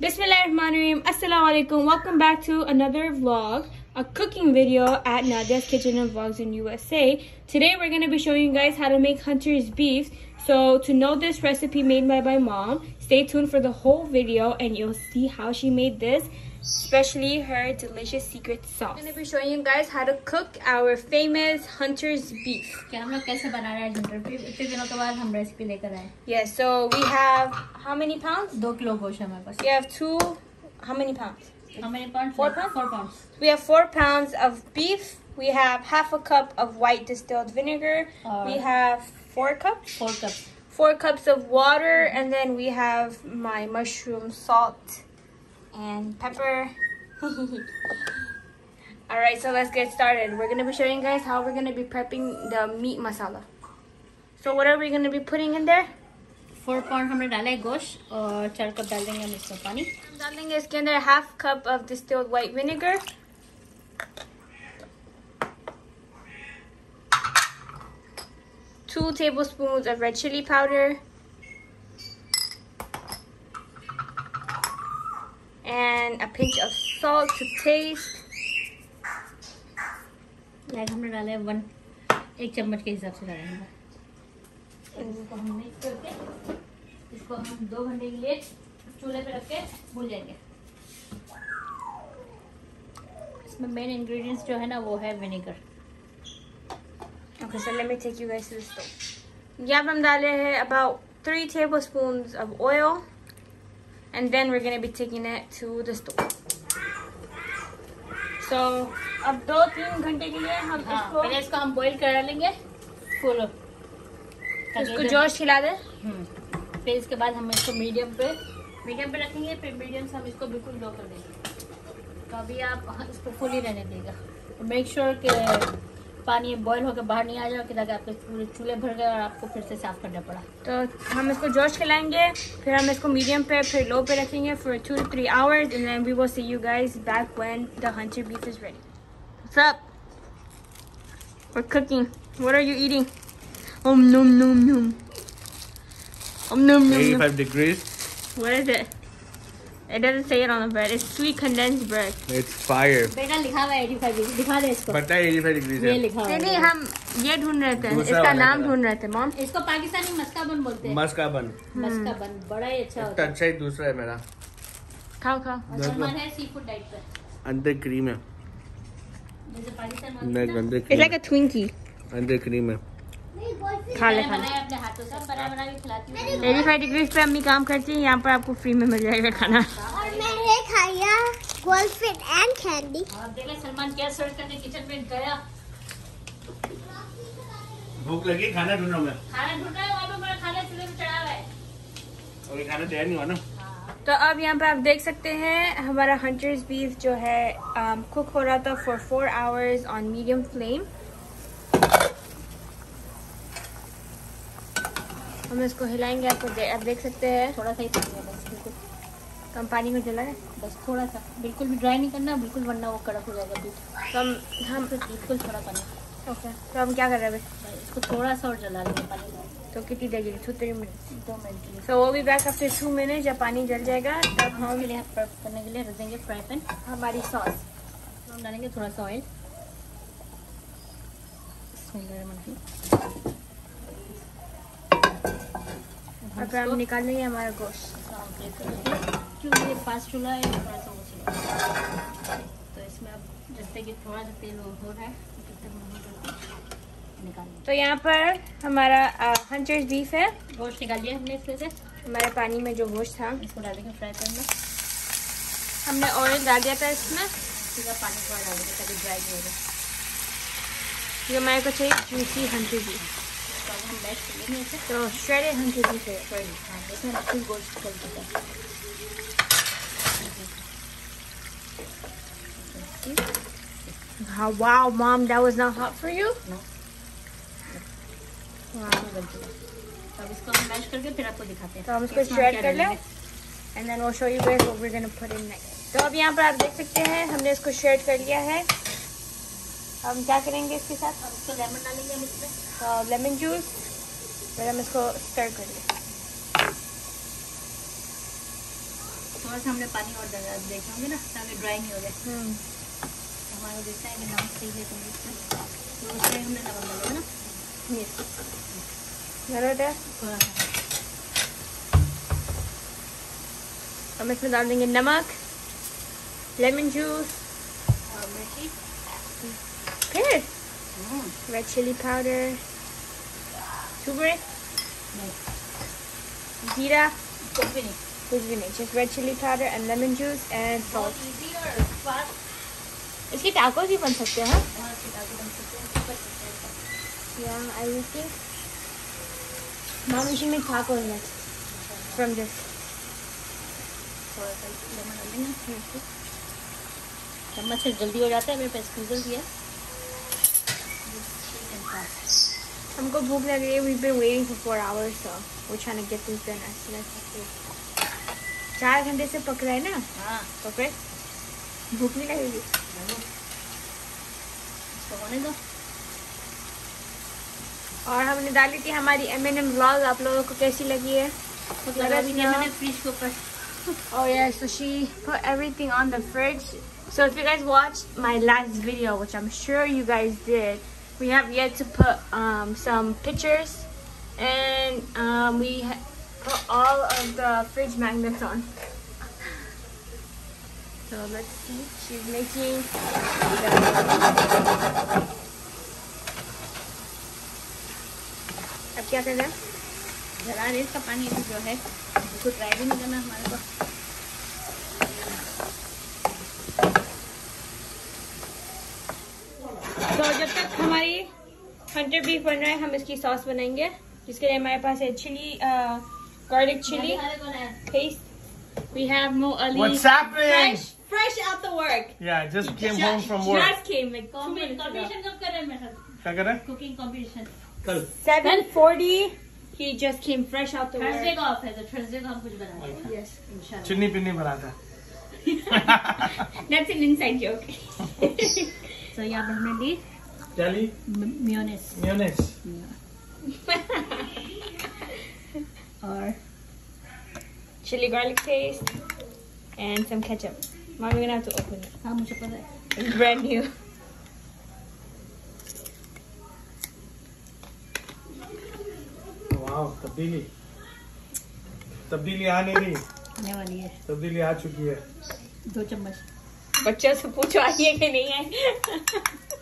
Bismillahirrahmanirrahim. Assalamu alaikum. Welcome back to another vlog, a cooking video at Nadia's Kitchen and Vlogs in USA. Today we're going to be showing you guys how to make Hunter's beef. So to know this recipe made by my mom, stay tuned for the whole video and you'll see how she made this especially her delicious secret sauce. I'm going to be showing you guys how to cook our famous Hunter's beef. Yes, so we have how many pounds? We have two, how many pounds? How many pounds? Four pounds? Four pounds. We have four pounds of beef. We have half a cup of white distilled vinegar. Uh, we have four cups. Four cups. Four cups of water, and then we have my mushroom salt and pepper. Alright, so let's get started. We're going to be showing you guys how we're going to be prepping the meat masala. So what are we going to be putting in there? Four pound हमने डाला है गोश्त और चार cup डाल देंगे हम इसमें पानी हम डालेंगे इसके अंदर half cup of distilled white vinegar two tablespoons of red chili powder and a pinch of salt to taste. Like हमने डाला है वन एक चम्मच के हिसाब से डालेंगे इसको हम मिक्स करके इसको हम दो घंटे के लिए चूल्हे पे रख के भूल जाएँगे इसमें मेन इंग्रेडिएंट्स जो है ना वो है vinegar Okay, so let me take you guys to the stove. यहाँ पे हम डाले हैं about three tablespoons of oil, and then we're gonna be taking it to the stove. So अब दो तीन घंटे के लिए हम हाँ इसको पहले इसको हम बॉईल करा लेंगे। फुल इसको जोश खिला दे। फिर इसके बाद हम इसको मीडियम पे मीडियम पे रखेंगे फिर मीडियम से हम इसको बिल्कुल लो कर देंगे। तो अभी आप इसको फुल ही रहने देगा मेक श्योर कि पानी बॉयल होकर बाहर नहीं आ जाएगा ताकि आपके चूल्हे भर गए और आपको फिर से साफ़ करना पड़ा। तो हम इसको जोश खिलाएँगे फिर हम इसको मीडियम पे फिर लो पे रखेंगे for two three hours and then we will see you guys back when the hunter beef is ready सब वर cooking what are you eating om nom nom nom om nom nom 85 degrees what is it It doesn't say it on the bread. It's sweet condensed bread. It's fire. बेटा लिखा हुआ है eighty five दिखा दे इसको. पता है 85 degrees ये है लिखा हुआ नहीं नहीं है हम ये ढूंढ रहे थे। इसका नाम। ढूंढ रहे थे मॉम। इसको पाकिस्तानी मस्का बन बोलते हैं। मस्क बन मस्का बन बड़ा ही अच्छा होता है। अच्छा ही दूसरा है मेरा। खाओ खाओ। सलमान है सी फ़ूड डाइट पे। अंदर क्रीम है। जैसे पाकिस्तान वाले अंदर क्रीम like a Twinkie. अंदर क्रीम है। खा ले मैंने खा ले अपने हाथों से बना बना के खिलाती हूँ। एटी फाइव डिग्रीज पे अम्मी काम करती है यहाँ पर आपको फ्री में मिल जाएगा खाना। और मैंने खाया गोल्डफिट एंड कैंडी। सलमान क्या सर्च करने किचन में गया। भूख लगी खाना ढूंढो मैं। खाना ढूंढ रहा है वहाँ पे बड़ा खाना चूल्हे पे चढ़ा हुआ है। और खाना तैयार नहीं हुआ ना? तो अब यहाँ पे आप देख सकते हैं हमारा हंटर्स बीफ जो है कुक हो रहा था for four hours on medium flame हम इसको हिलाएँगे आपको दे, आप देख सकते हैं। थोड़ा सा ही पानी है बस बिल्कुल। कम पानी में जला है? बस थोड़ा सा। बिल्कुल भी ड्राई नहीं करना बिल्कुल वरना वो कड़क हो जाएगा दूध तो हम हम बिल्कुल थोड़ा पानी। ओके तो हम क्या कर रहे हैं बस इसको थोड़ा सा और जला लेंगे पानी तो कितनी देर टू थ्री मिनट दो मिनट के लिए। सो वो भी बैक आफ्टर टू मिनट जब पानी जल जाएगा तब हम लिए करने के लिए रख देंगे फ्राई पैन हमारी सॉस हम डालेंगे थोड़ा सा ऑयल और फिर हम निकाल लेंगे हमारा गोश्त। क्योंकि ये फास्ट चूल्हा है थोड़ा सा वो चूल्हा तो इसमें अब जैसे कि थोड़ा सा तेल हो हो रहा है तो तो यहाँ पर हमारा हंटर्स बीफ है। गोश्त निकाल लिया हमने इसमें से। हमारे पानी में जो गोश्त था। इसको डालेंगे फ्राई पैन में। हमने ऑयल डाल दिया था इसमें। सीधा पानी थोड़ा डाल देंगे ताकि ड्राई नहीं होगा जो हमारे को चाहिए जूसी हंटर बीफ तो हम मैश कर लेंगे इसे तो श्रेडेड हंटर बीफ सॉरी इसमें कर चुका है Wow, wow, mom, that was not hot for you? No. Wow. तो अब इसको हम मैश करके फिर आपको दिखाते हैं तो हम इसको क्या कर लें you guys what we're gonna put in next. तो अब यहाँ पर आप देख सकते हैं हमने इसको shred कर लिया है हम क्या करेंगे इसके साथ अब इसको लेमन डालेंगे हम इसमें लेमन जूस फिर हम इसको स्टर कर लें थोड़ा सा हमने पानी और देखे होंगे ना? ताकि ड्राई नहीं हो जाए। हम्म। हमारा है कि नमक सही है। तो तो उसमें हमने नमक डाला ना? ज़रूरत है थोड़ा सा। हम इसमें डाल देंगे नमक लेमन जूस और मिर्ची। फिर hmm, red chilli powder turmeric जीरा कुछ भी नहीं कुछ just red chili powder and lemon juice and salt इसके tacos भी बन सकते हैं हैं हैं yeah I would think mom we should make tacos next from this थोड़ा सा लेमन डाल देंगे चम्मच से जल्दी हो जाता है मेरे पास स्क्वीजर भी है हमको भूख लग रही है four hours so we're trying to get this done as soon as possible चार घंटे से पक रहा है ना हाँ तो फिर भूख नहीं लगेगी होने दो और हमने डाली थी हमारी एम एन एम ब्लॉग आप लोगों को कैसी लगी है फ्रिज के ऊपर Oh yeah, so she put everything on the fridge. So if you guys watched my last video, which I'm sure you guys did, we have yet to put um, some pictures, and um, we ha- put all of the fridge magnets on. So let's see. She's making. The... अब क्या करना है जला रहे इसका पानी अभी जो है उसको ट्राई भी नहीं करना हमारे को जब तक हमारी हंटर बीफ बन रहा है हम इसकी सॉस बनाएँगे जिसके लिए हमारे पास है chilli garlic chilli paste we have no Ali fresh out the work. Yeah, just came home from work. just came like two minutes ago. Competition कब कर रहे हैं क्या कर रहे हैं? कुकिंग कॉम्पिटिशन कल। 740 he just came fresh out the Thursday work. का ऑफ़ है तो को हम कुछ बनाएँगे yes इंशाल्लाह चिन्नी पिन्नी बनाता that's an inside joke. तो यहाँ पर हमने ली क्या ली मियोनेस मेयोनेज और chili garlic paste and some ketchup mom you're gonna have to open it हाँ मुझे पता है it's brand new वाह तब्दीली तब्दीली आ नहीं रही आने वाली है तब्दीली आ चुकी है दो चम्मच बच्चों से पूछो आई है कि नहीं है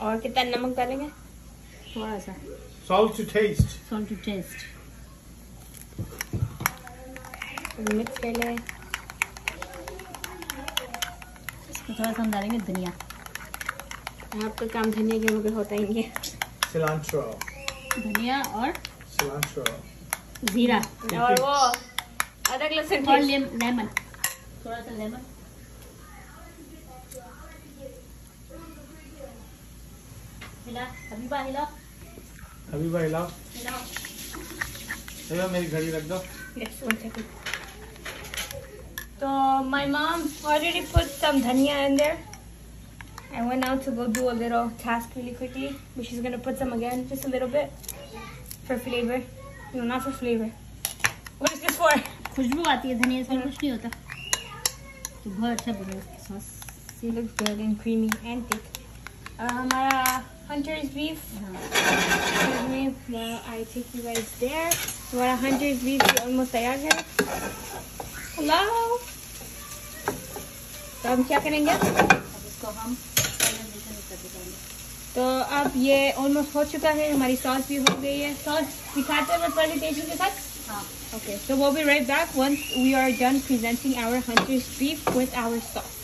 और कितना नमक डालेंगे? थोड़ा सा। Salt to taste salt to taste mix कर ले। इसको थोड़ा सा हम डालेंगे धनिया। आपका काम धनिया के बगैर होता ही नहीं है। सिलांट्रो धनिया और सिलांट्रो जीरा। और वो अदरक लहसुन और लेमन। थोड़ा सा लेमन। हिला हबीबा हिला अभी भाई लाओ हिलाओ चलो मेरी घड़ी रख दो Yes, one second. So my mom already put some dhania in there. I went out to go do a little task really quickly, but she's gonna put some again, just a little bit, for flavor. No, not for flavor. What is this for? खुशबू आती है धनिया से कुछ नहीं होता तो बहुत अच्छा बना इसकी sauce See, it looks good and creamy and thick. Uh, हमारा hunter's beef. Excuse me, while I take you guys there. हमारा hunter's beef भी almost तैयार है. Hello. तो हम क्या करेंगे? अब इसको हम fermentation करके करेंगे तो अब ये ऑलमोस्ट हो चुका है हमारी सॉस भी हो गई है सॉस दिखाते हैं प्रेजेंटेशन के साथ हाँ okay so we'll be right back once we are done presenting our hunter's beef with our sauce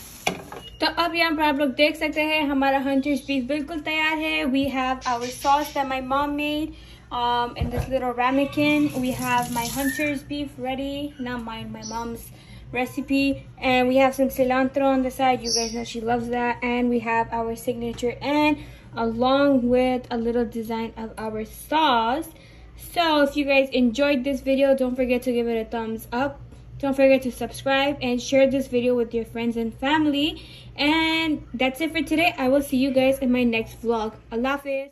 तो अब यहाँ पर आप लोग देख सकते हैं हमारा hunter's beef बिल्कुल तैयार है we have our sauce that my mom made um, in this little ramekin we have my hunter's beef ready not mine my mom's recipe and we have some cilantro on the side you guys know she loves that and we have our signature and along with a little design of our sauce so if you guys enjoyed this video don't forget to give it a thumbs up don't forget to subscribe and share this video with your friends and family. And that's it for today. I will see you guys in my next vlog. Allah hafiz